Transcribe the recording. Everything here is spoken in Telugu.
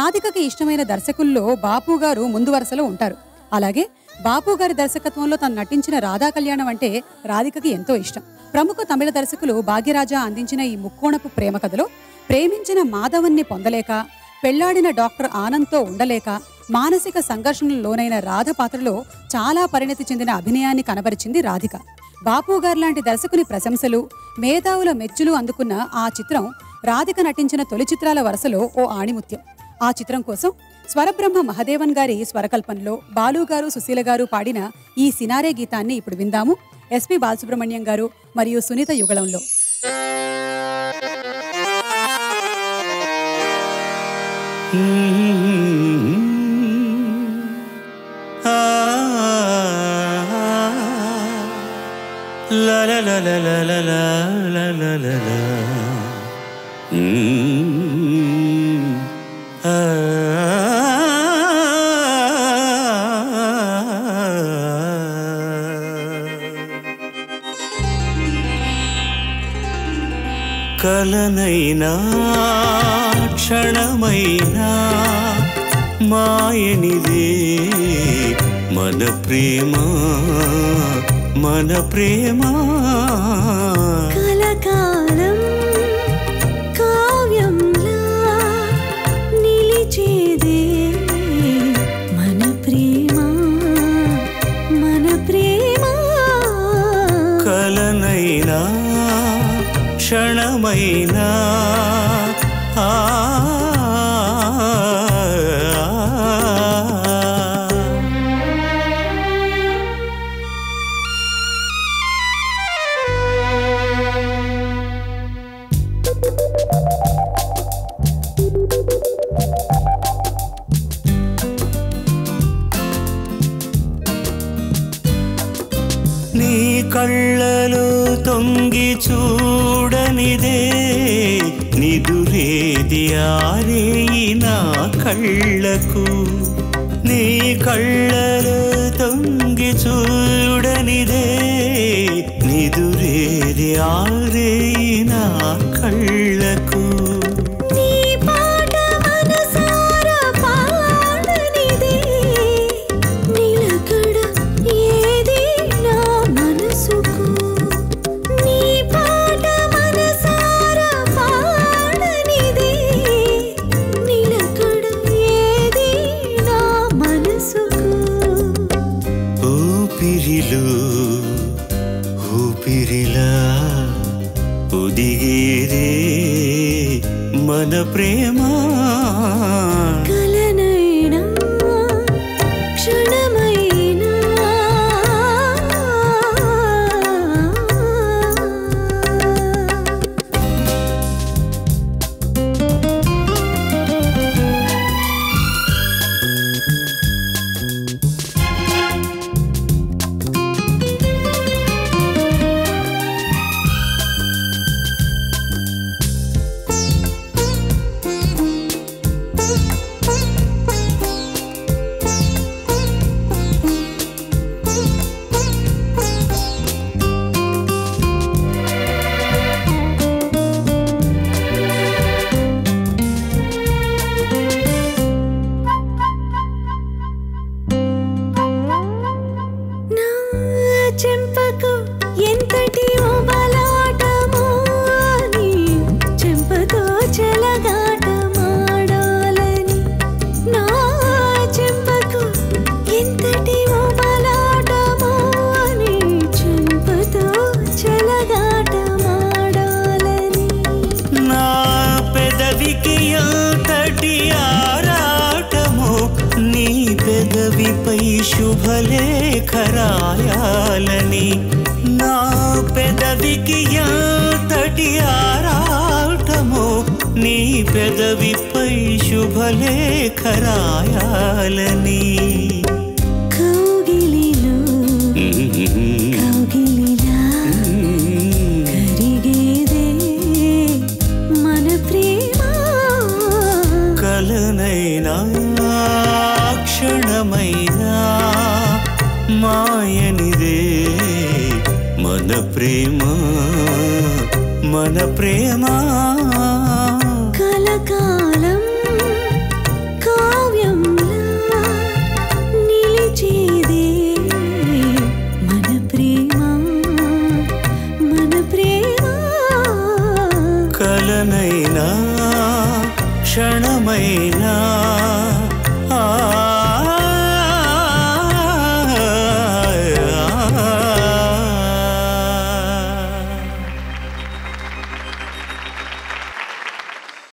రాధికకి ఇష్టమైన దర్శకుల్లో బాపు గారు ముందు వరుసలో ఉంటారు. అలాగే బాపు గారి దర్శకత్వంలో తను నటించిన రాధా కళ్యాణం అంటే రాధికకి ఎంతో ఇష్టం. ప్రముఖ తమిళ దర్శకులు భాగ్యరాజా అందించిన ఈ ముక్కోణపు ప్రేమ కథలో ప్రేమించిన మాధవన్ని పొందలేక పెళ్ళాడిన డాక్టర్ ఆనంద్తో ఉండలేక మానసిక సంఘర్షణలు లోనైన రాధ పాత్రలో చాలా పరిణతి చెందిన అభినయాన్ని కనబరిచింది రాధిక. బాపు గారు లాంటి దర్శకుని ప్రశంసలు మేధావుల మెచ్చులు అందుకున్న ఆ చిత్రం రాధిక నటించిన తొలి చిత్రాల వరుసలో ఓ ఆణిముత్యం. ఆ చిత్రం కోసం స్వరబ్రహ్మ మహదేవన్ గారి స్వరకల్పనలో బాలు గారు సుశీల గారు పాడిన ఈ సినారే గీతాన్ని ఇప్పుడు విందాము ఎస్పి బాలసుబ్రహ్మణ్యం గారు మరియు Sunitha యుగళంలో La la la la la la la la la la కలనైనా క్షణమైనా మాయనిదే. మన ప్రేమ మన ప్రేమ. నీ కళ్ళలో తొంగి చూడనిదే. నిదురేది ఆరేయి నా కళ్ళకు. నీ కళ్ళలో తొంగి చూడనిదే. నిదురేది ఆరే ಮದ ಪ್ರೇಮ చెంపకు ఎంతటి ఓబలాటమో అని చెంపతో చెలగాటమాడాలని. నా చెంపకు ఎంతటి ఓబలాటమో అని చెంపతో చెలగాటమాడాలని. నా పెదవికి ఎంతటి ఆరాటము శుభలేఖ రాయాలని నా పెదవికి ఎంతటి ఆరాటము నీ పెదవిపై శుభలేఖ రాయాలని కౌగిలిలో కౌగిలిలా కరిగేదే మన ప్రేమ. కలనైనా മനപ്രേമ മനപ്രേമ. കലകാലം കാവ്യം നിലിച്ചേതേ മനപ്രേമ മനപ്രേമ. కలనైనా క్షణమైనా